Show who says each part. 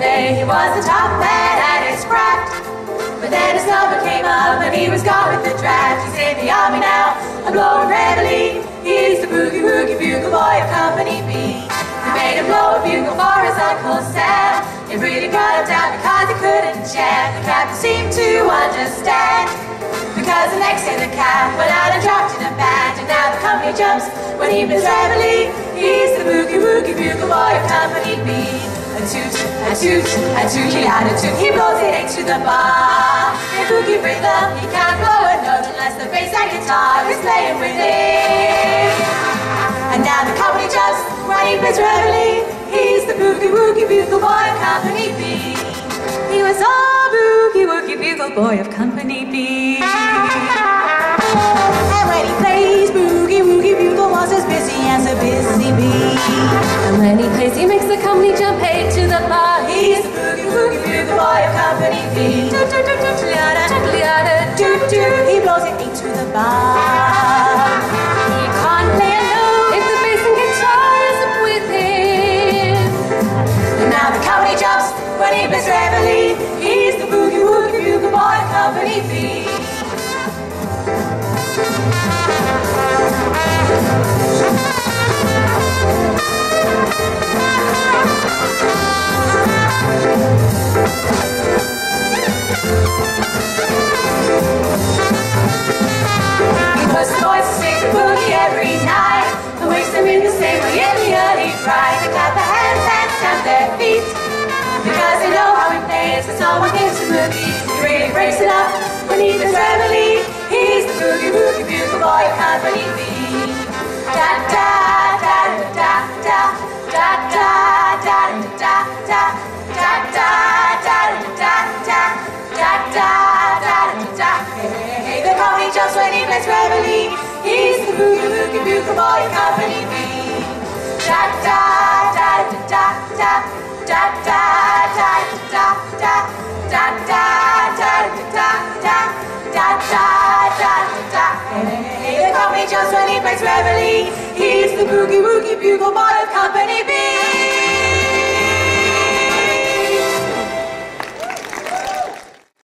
Speaker 1: Someday he was a top man at his craft. But then his number came up and he was gone with the draft. He's in the army now, I'm blowing reveille. He's the boogie woogie bugle boy of Company B. He made him blow a bugle for his Uncle Sam. It really brought him down because he couldn't jam. The captain seemed to understand. Because the next day the cap went out and dropped in a band. And now the company jumps when he blows reveille. He's the boogie woogie bugle toot, a a tootly attitude. He blows it into the bar. In boogie rhythm, he can't blow a note unless the bass and guitar is playing with it. And now the company jumps plays reveille. He's the boogie woogie bugle boy of Company B. He was a boogie woogie bugle boy of Company B. And when he plays boogie woogie bugle was as busy as a busy bee. And when he plays, he makes the company jump eight to the bar. It into the bar. He can't play a note. if the bass and guitar isn't with him. And now the company jumps when he plays reveille. He's the boogie woogie bugle boy Company B. Because the boys the boogie every night and wakes them in the same way in the early fright. They clap their hands and stamp their feet because they know how he plays. The song one gives a beat. He really breaks it up when he boogie boogie bugle boy of Company B. Da da da da da da da da da da da da da da da da da da da da Hey, the company jumps when he plays reveille. He's the boogie woogie bugle boy of Company B.